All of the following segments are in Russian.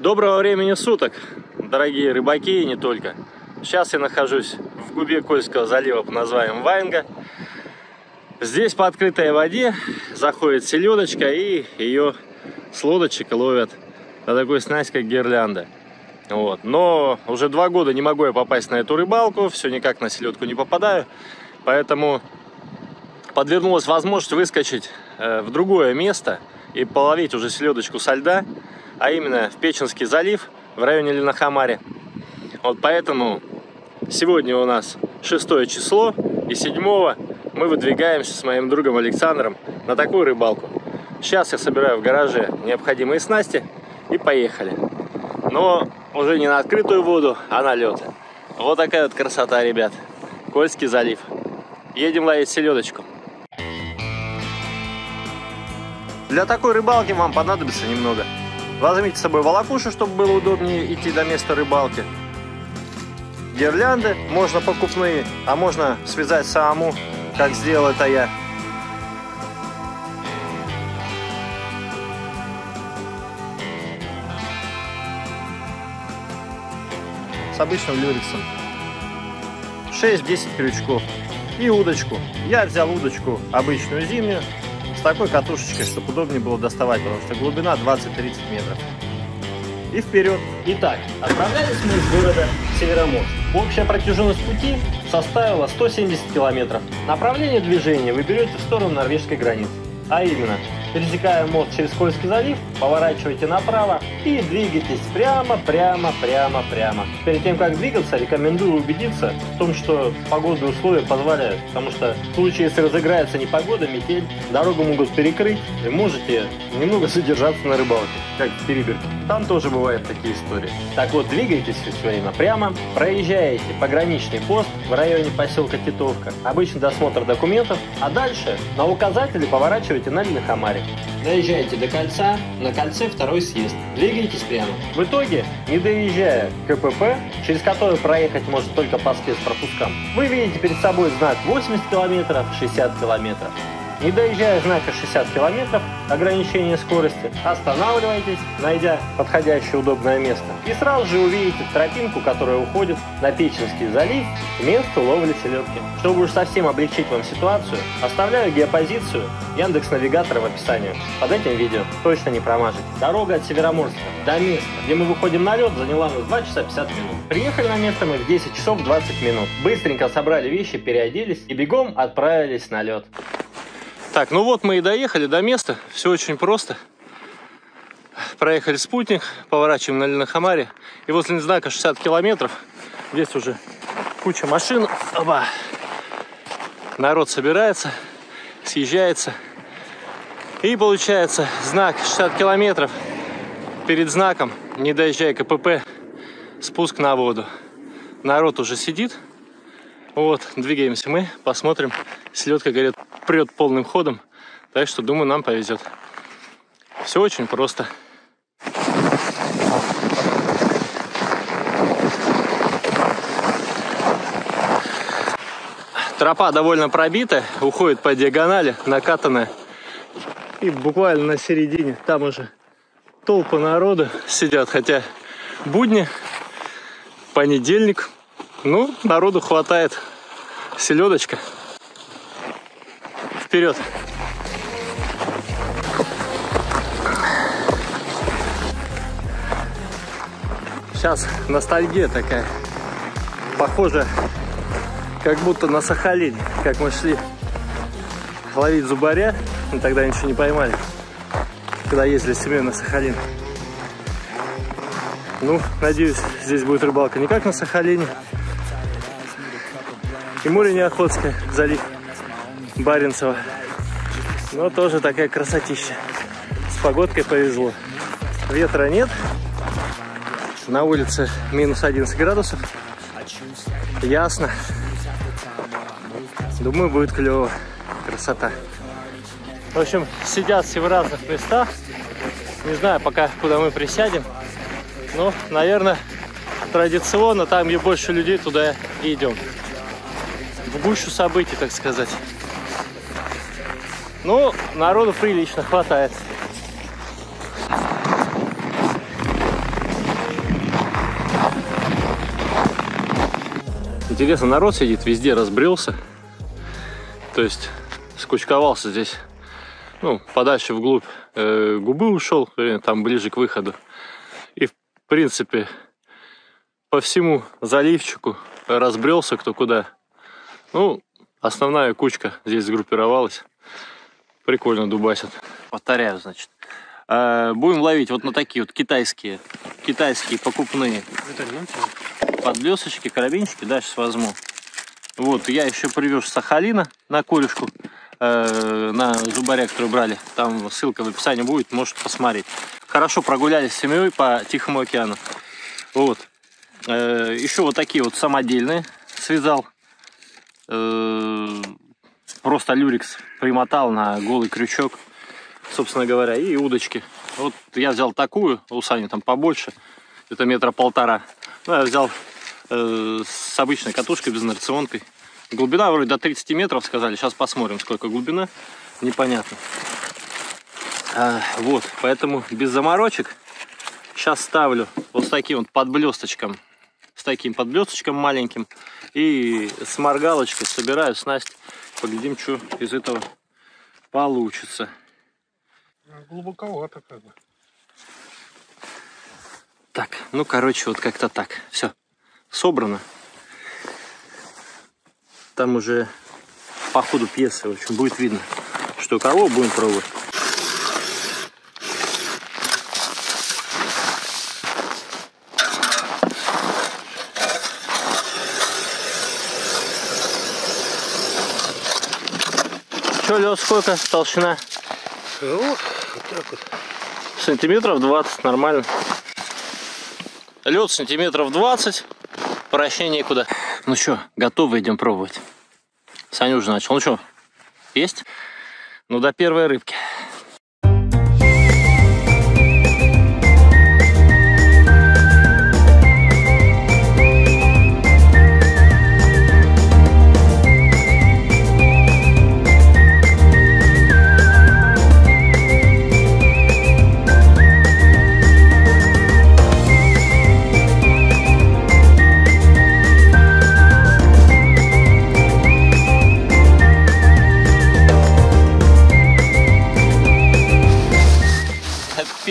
Доброго времени суток, дорогие рыбаки и не только. Сейчас я нахожусь в губе Кольского залива под названием Ваенга. Здесь по открытой воде заходит селедочка и ее с лодочек ловят на такой снасть, как гирлянда. Вот. Но уже два года не могу я попасть на эту рыбалку, все никак на селедку не попадаю. Поэтому подвернулась возможность выскочить э, в другое место и половить уже селедочку со льда, а именно в Печенский залив в районе Ленахамаре. Вот поэтому сегодня у нас 6 число и 7 мы выдвигаемся с моим другом Александром на такую рыбалку. Сейчас я собираю в гараже необходимые снасти и поехали. Но уже не на открытую воду, а на лед. Вот такая вот красота, ребят. Кольский залив. Едем ловить селедочку. Для такой рыбалки вам понадобится немного. Возьмите с собой волокушу, чтобы было удобнее идти до места рыбалки. Гирлянды можно покупные, а можно связать самому, как сделал это я. С обычным люрексом. 6-10 крючков. И удочку. Я взял удочку обычную зимнюю, такой катушечкой, чтобы удобнее было доставать, потому что глубина 20-30 метров. И вперед. Итак, отправлялись мы из города Североморск. Общая протяженность пути составила 170 километров. Направление движения вы берете в сторону норвежской границы. А именно, пересекая мост через Кольский залив, поворачивайте направо и двигайтесь прямо, прямо, прямо, прямо. Перед тем, как двигаться, рекомендую убедиться в том, что погодные условия позволяют. Потому что в случае, если разыграется непогода, метель, дорогу могут перекрыть, и можете немного задержаться на рыбалке, как в Переберге. Там тоже бывают такие истории. Так вот, двигайтесь все время прямо, проезжаете пограничный пост в районе поселка Титовка, обычный досмотр документов, а дальше на указателе поворачивайте на Линохамаре. Доезжаете до кольца, на кольце второй съезд. Двигайтесь прямо. В итоге, не доезжая к КПП, через который проехать может только по спецпропускам, вы видите перед собой знак 80 километров, 60 километров. Не доезжая знака 60 километров, ограничение скорости, останавливайтесь, найдя подходящее удобное место. И сразу же увидите тропинку, которая уходит на Печенский залив, место ловли селедки. Чтобы уж совсем облегчить вам ситуацию, оставляю геопозицию Яндекс Навигатора в описании. Под этим видео точно не промажете. Дорога от Североморска до места, где мы выходим на лед, заняла нас 2 часа 50 минут. Приехали на место мы в 10 часов 20 минут. Быстренько собрали вещи, переоделись и бегом отправились на лед. Так, ну вот мы и доехали до места. Все очень просто. Проехали спутник, поворачиваем на Ленахамаре. И возле знака 60 километров здесь уже куча машин. Оба. Народ собирается, съезжается. И получается знак 60 километров. Перед знаком, не доезжая КПП, спуск на воду. Народ уже сидит. Вот, двигаемся мы, посмотрим. Селедка, говорят, прет полным ходом. Так что, думаю, нам повезет. Все очень просто. Тропа довольно пробита, уходит по диагонали, накатанная. И буквально на середине там уже толпы народу сидят, хотя будни, понедельник, ну, народу хватает. Селедочка. Вперед! Сейчас ностальгия такая. Похоже, как будто на Сахалине, как мы шли ловить зубаря, но тогда ничего не поймали, когда ездили с семьей на Сахалин. Ну, надеюсь, здесь будет рыбалка не как на Сахалине. И море не Охотское, залив Баренцева. Но тоже такая красотища. С погодкой повезло. Ветра нет. На улице минус 11 градусов. Ясно. Думаю, будет клево. Красота. В общем, сидят все в разных местах. Не знаю пока, куда мы присядем. Но, наверное, традиционно, там, где больше людей, туда идем. В гущу событий, так сказать. Ну, народу прилично хватает. Интересно, народ сидит везде, разбрелся. То есть скучковался здесь. Ну, подальше вглубь э, губы ушел, э, там ближе к выходу. И, в принципе, по всему заливчику разбрелся кто куда. Ну, основная кучка здесь сгруппировалась. Прикольно дубасят. Повторяю, значит. Э, будем ловить вот на такие вот китайские, китайские покупные подблесочки, карабинчики. Да, сейчас возьму. Вот, я еще привез Сахалина на корюшку, э, на зубаря, который брали. Там ссылка в описании будет, можете посмотреть. Хорошо прогулялись с семьей по Тихому океану. Вот. Э, еще вот такие вот самодельные связал. Э, просто люрикс примотал на голый крючок собственно говоря, и удочки. Вот я взял такую, у Сани там побольше, это метра полтора. Ну, я взял э, с обычной катушкой, без инерционкой. Глубина вроде до 30 метров сказали, сейчас посмотрим, сколько глубина, непонятно. А, вот, поэтому без заморочек сейчас ставлю вот с таким вот подблесточком, с таким подблесточком маленьким и с моргалочкой собираю снасть, поглядим, что из этого получится. Глубоковато как бы. Так, ну короче, вот как-то так. Все, собрано. Там уже по ходу пьесы, в общем, будет видно, что кого будем пробовать. Че, лед сколько толщина? Вот, вот так вот. Сантиметров 20, нормально. Лед сантиметров 20, прощение куда. Ну что, готовы, идем пробовать. Саня уже начал. Ну что, есть? Ну до первой рыбки.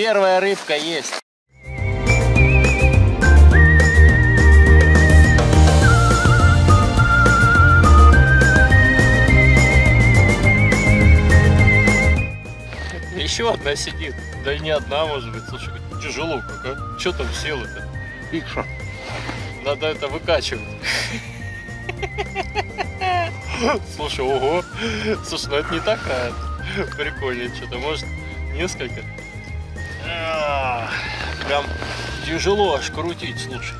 Первая рыбка есть. Еще одна сидит. Да и не одна, может быть. Слушай, тяжело как, а? Что там села-то? Икша. Надо это выкачивать. Слушай, ого. Слушай, ну это не такая. Прикольно, что-то может несколько. Прям тяжело аж крутить, слушай.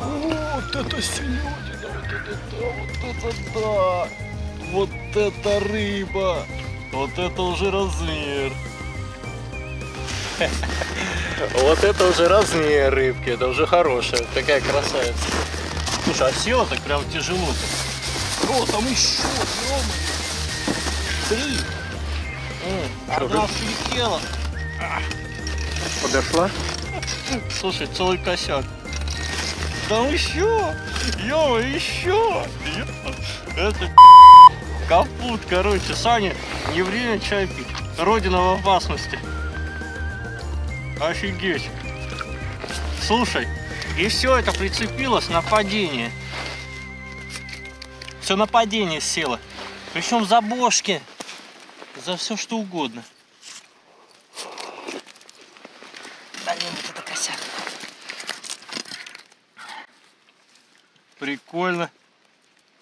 Вот это селедина, вот это да, вот это да. Вот это рыба. Вот это уже размер. Вот это уже размер рыбки, это уже хорошая, такая красавица. Слушай, а села так прям тяжело-то. О, там еще, Три. Одна слетела. Подошла? Слушай, целый косяк. Да еще! Ё, еще! Это капут, короче. Саня, не время чай пить. Родина в опасности. Офигеть. Слушай, и все это прицепилось на падение. Все на падение село. Причем за бошки. За все что угодно. Прикольно.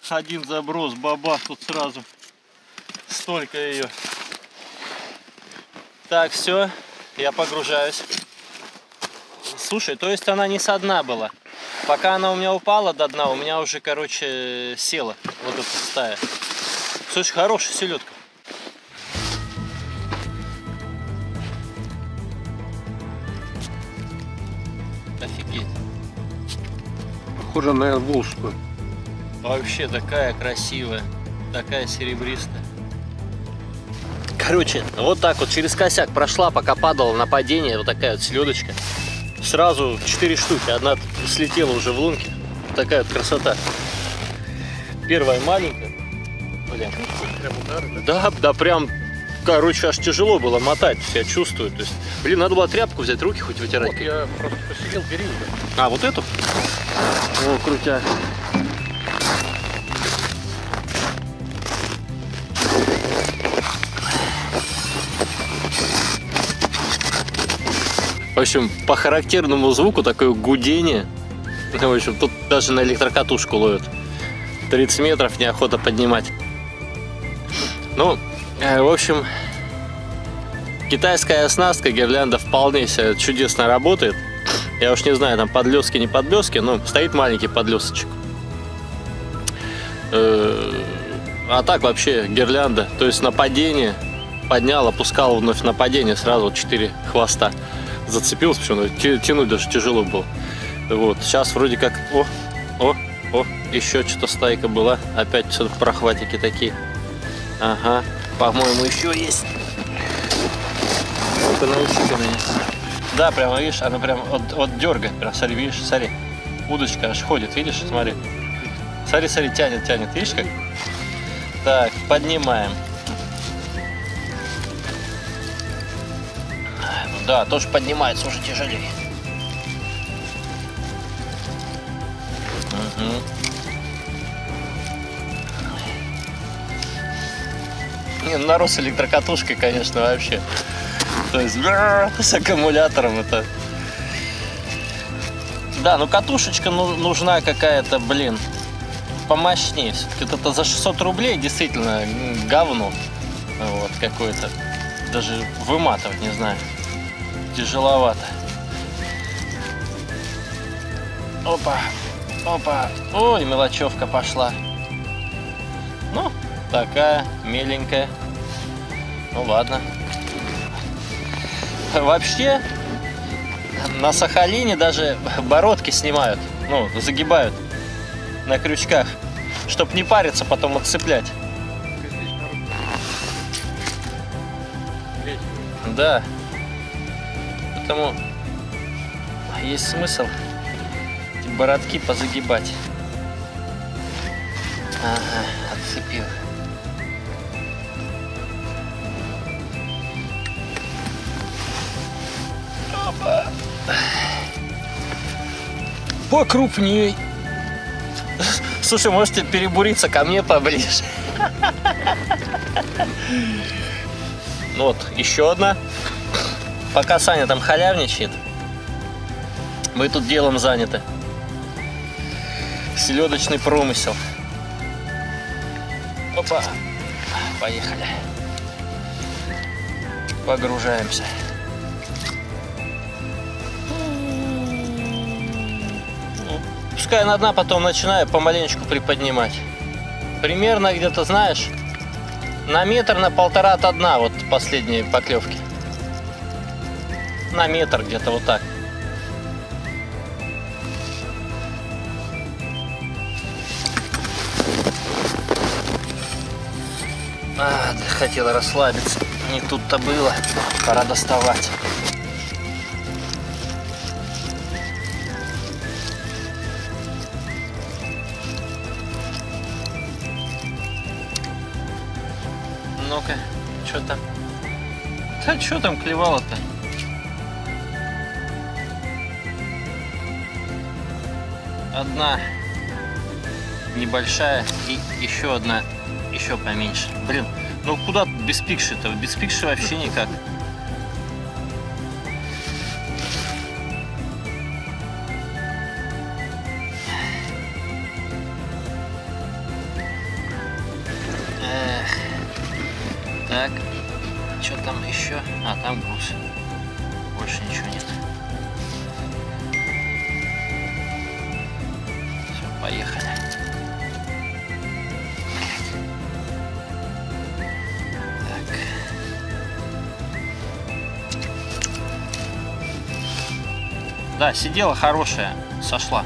Один заброс, бабах тут сразу. Столько ее. Так, все, я погружаюсь. Слушай, то есть она не со дна была. Пока она у меня упала до дна, у меня уже, короче, села вот эта стая. Слушай, хорошая селедка. Похожа на волжскую. Вообще такая красивая, такая серебристая. Короче, вот так вот через косяк прошла, пока падала на падение, вот такая вот селедочка. Сразу 4 штуки, одна слетела уже в лунке. Такая вот красота. первая маленькая. Блин. Прям удары, да? Да, да, прям, короче, аж тяжело было мотать, себя чувствую. То есть, блин, надо было тряпку взять, руки хоть вытирать. Вот, я просто посидел, бери. А, вот эту? О, крутяк. В общем, по характерному звуку такое гудение. В общем, тут даже на электрокатушку ловят. 30 метров неохота поднимать. Ну, в общем, китайская оснастка гирлянда вполне себе чудесно работает. Я уж не знаю, там подлески, не подлески, но стоит маленький подлесочек. Э, А так вообще гирлянда, то есть нападение, поднял, опускал вновь нападение, сразу 4 хвоста. Зацепился, почему тянуть даже тяжело было. Вот, сейчас вроде как, о, о, о, еще что-то стайка была, опять все прохватики такие. Ага, по-моему, еще есть. Ну-ка, научи-ка меня. Да, прямо, видишь, она прям вот, вот дергает, прям, смотри, видишь, смотри. Удочка аж ходит, видишь, смотри. Смотри, смотри, тянет, тянет, видишь как? Так, поднимаем. Да, тоже поднимается, уже тяжелее. Мгм. Не, ну народ электрокатушкой, конечно, вообще. То есть с аккумулятором это. Да, ну катушечка ну- нужна какая-то, блин, помощнее. Все-таки это за 600 рублей действительно говно. Вот, какое-то. Даже выматывать, не знаю. Тяжеловато. Опа, опа. Ой, мелочевка пошла. Ну, такая, меленькая. Ну ладно. Вообще, на Сахалине даже бородки снимают, ну, загибают на крючках, чтобы не париться, потом отцеплять. Да. Поэтому есть смысл эти бородки позагибать. Ага, отцепил. Покрупней. Слушай, можете перебуриться ко мне поближе. Вот, еще одна. Пока Саня там халявничает, мы тут делом заняты. Селедочный промысел. Опа. Поехали. Погружаемся. Пускай она одна, потом начинаю помаленечку приподнимать. Примерно где-то, знаешь, на метр, на полтора от дна вот последние поклевки. На метр где-то вот так. А, хотела расслабиться. Не тут-то было. Пора доставать. Ну-ка, что там? Да что там клевало-то? Одна небольшая и еще одна еще поменьше. Блин, ну куда без пикши-то? Без пикши вообще никак. Поехали. Так. Да, сидела хорошая, сошла.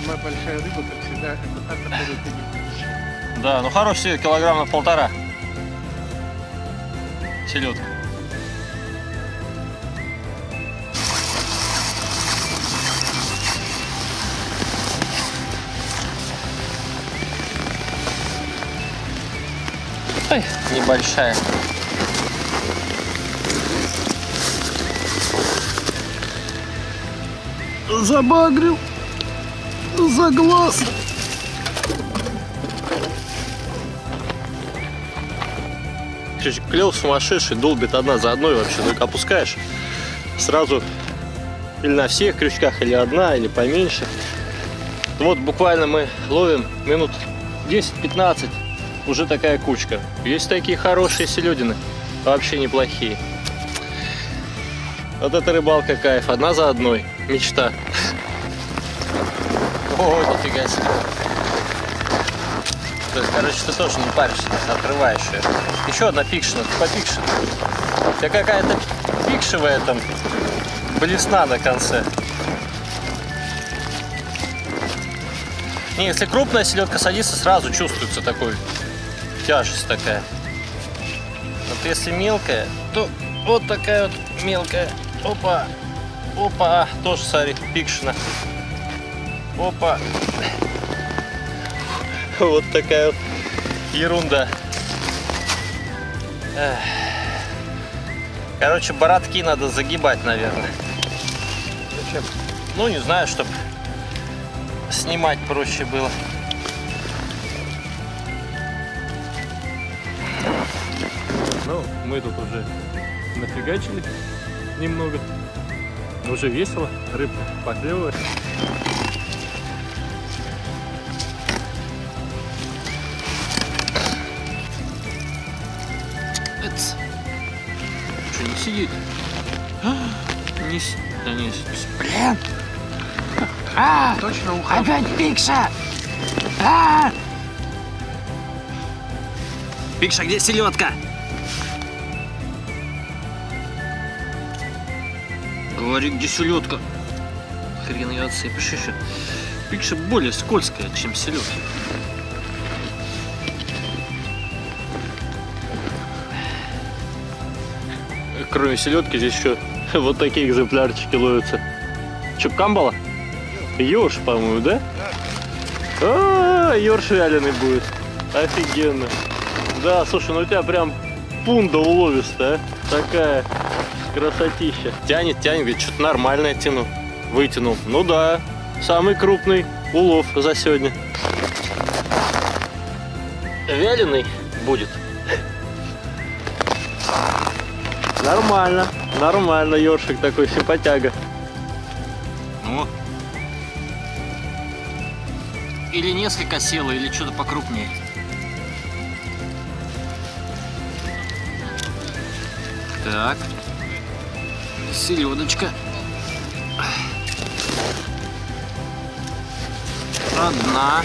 Самая большая рыба, как всегда, это та, которую ты не видишь. Да, ну хорошая килограмма полтора. Селедка. Ой, небольшая. Забагрил. За глаз. Чуть клев сумасшедший, долбит одна за одной вообще. Только опускаешь сразу или на всех крючках, или одна, или поменьше. Вот буквально мы ловим минут 10-15, уже такая кучка. Есть такие хорошие селедины, вообще неплохие. Вот это рыбалка кайф, одна за одной, мечта. О, нифига себе. Короче, ты тоже не паришься, открываешь ее. Еще одна пикшина, ты по пикшину. У тебя какая-то пикшевая там блесна на конце. Не, если крупная селедка садится, сразу чувствуется такой тяжесть такая. Вот если мелкая, то вот такая вот мелкая. Опа, опа, а, тоже, смотри, пикшина. Опа. Вот такая вот ерунда. Короче, бородки надо загибать, наверное. Зачем? Ну, не знаю, чтобы снимать проще было. Ну, мы тут уже нафигачили немного. Уже весело, рыбка поклевывает. Эц. Что, не сидит? А, Не, с- да не, с- Блин! А! Точно ухал. Опять Пикша! А! Пикша, где селедка? Говори, где селедка? Хрен ее отсыпешь еще. Пикша более скользкая, чем селедка. Кроме селедки здесь еще вот такие экземплярчики ловятся. Че, камбала? Ёрш, по-моему, да? А, ёрш вяленый будет. Офигенно. Да, слушай, ну у тебя прям пунда уловистая, а? Такая красотища. Тянет, тянет, говорит, что-то нормальное тяну. Вытянул. Ну да, самый крупный улов за сегодня. Вяленый будет. Нормально, нормально, ёршик такой симпатяга. Ну. Или несколько село, или что-то покрупнее. Так. Селедочка. Одна.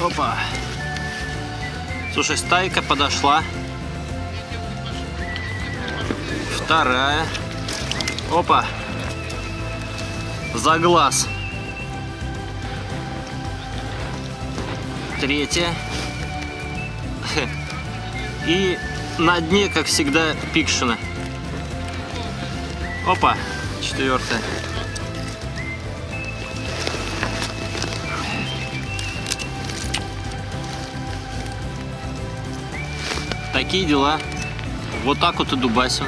Опа. Слушай, стайка подошла. Вторая. Опа. За глаз. Третья. И на дне, как всегда, пикшина. Опа, четвертая. Такие дела. Вот так вот и дубасим.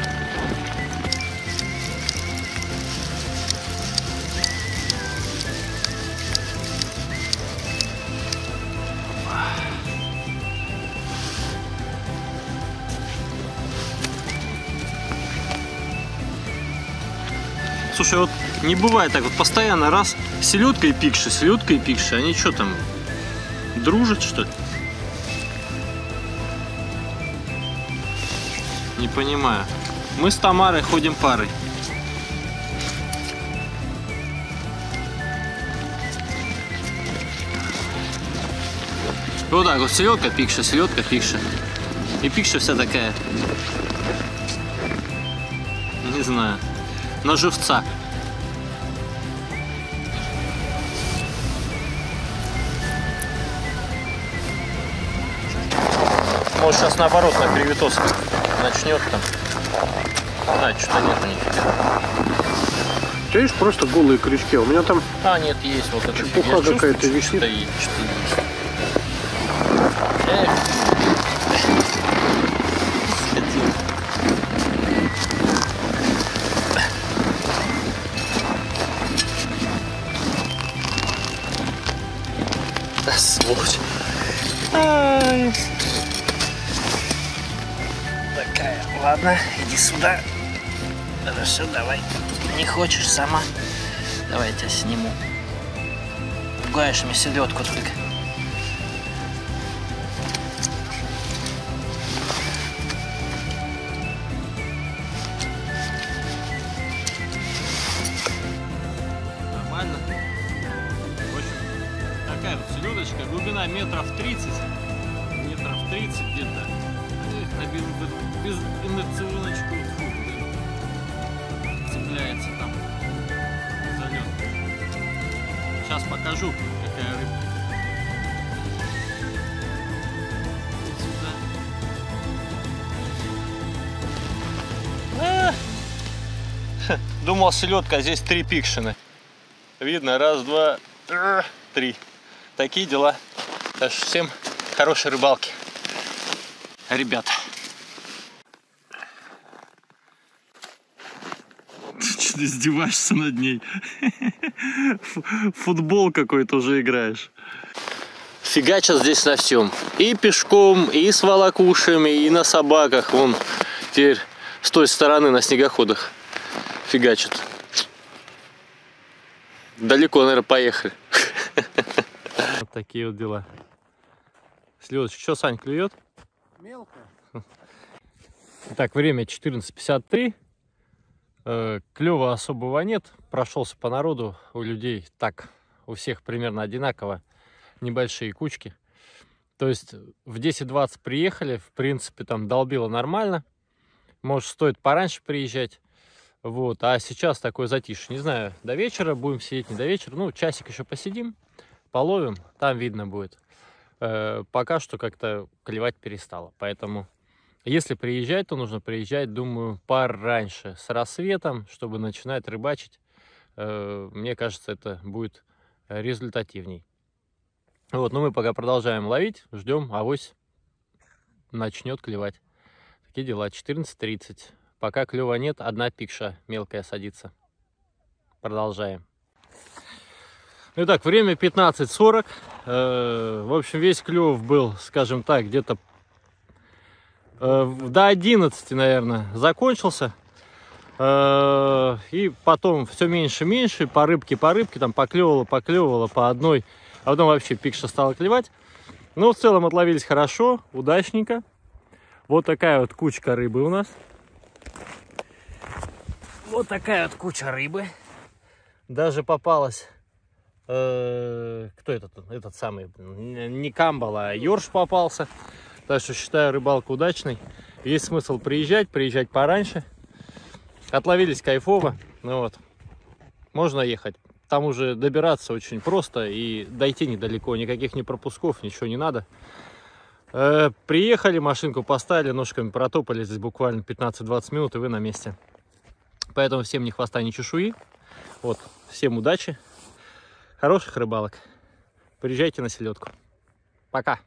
Слушай, вот не бывает так вот постоянно раз селедка и пикши, селедка и пикши. Они что там, дружат что ли? Не понимаю. Мы с Тамарой ходим парой. Вот так вот селедка, пикша, селедка, пикша. И пикша вся такая. Не знаю. На живца. Может сейчас наоборот на кривитос начнет там. А, что-то нет нифига. Тебя есть просто голые крючки. У меня там А, нет, есть вот эта Чепуха какая-то висит. Что-то есть, что-то есть. Ладно, иди сюда. Хорошо, давай. Не хочешь сама? Давай я тебя сниму. Пугаешь мне селедку только. Нормально. Такая вот. Глубина метров 30. Метров 30 где-то. Эх, на без, без инерционочку. Цепляется там за лед. Сейчас покажу, какая рыбка. Думал селедка, а здесь три пикшины. Видно, раз, два, три. Такие дела. Всем хорошей рыбалки. Ребята. Что издеваешься над ней? Футбол какой-то уже играешь. Фигачат здесь на всем. И пешком, и с волокушами, и на собаках. Вон теперь с той стороны на снегоходах фигачат. Далеко, наверное, поехали. Вот такие вот дела. Селедочка, что, Сань, клюет? Мелко. Так, время 14.53. Э, Клева особого нет. Прошелся по народу. У людей так, у всех примерно одинаково. Небольшие кучки. То есть в 10.20 приехали. В принципе, там долбило нормально. Может, стоит пораньше приезжать. Вот. А сейчас такой затишье. Не знаю, до вечера будем сидеть, не до вечера. Ну, часик еще посидим, половим. Там видно будет. Э, Пока что как-то клевать перестало. Поэтому если приезжать, то нужно приезжать, думаю, пораньше, с рассветом, чтобы начинать рыбачить. Э, Мне кажется, это будет результативней. Вот, но мы пока продолжаем ловить, ждем, авось начнет клевать. Такие дела, 14.30. Пока клева нет, одна пикша мелкая садится. Продолжаем. Итак, время 15.40. Э, В общем, весь клев был, скажем так, где-то до 11, наверное, закончился. Э, И потом все меньше и меньше, по рыбке, по рыбке, там поклевывало, поклевывало по одной, а потом вообще пикша стала клевать. Но в целом отловились хорошо, удачненько. Вот такая вот кучка рыбы у нас. Вот такая вот куча рыбы. Даже попалась... э, кто этот? Этот самый, не камбал, а ёрш попался. Так что считаю рыбалку удачной. Есть смысл приезжать, приезжать пораньше. Отловились кайфово. Ну вот. Можно ехать. Там уже добираться очень просто и дойти недалеко. Никаких ни пропусков, ничего не надо. Э, приехали, машинку поставили, ножками протопали. Здесь буквально 15-20 минут, и вы на месте. Поэтому всем ни хвоста, ни чешуи. Вот. Всем удачи. Хороших рыбалок. Приезжайте на селедку. Пока.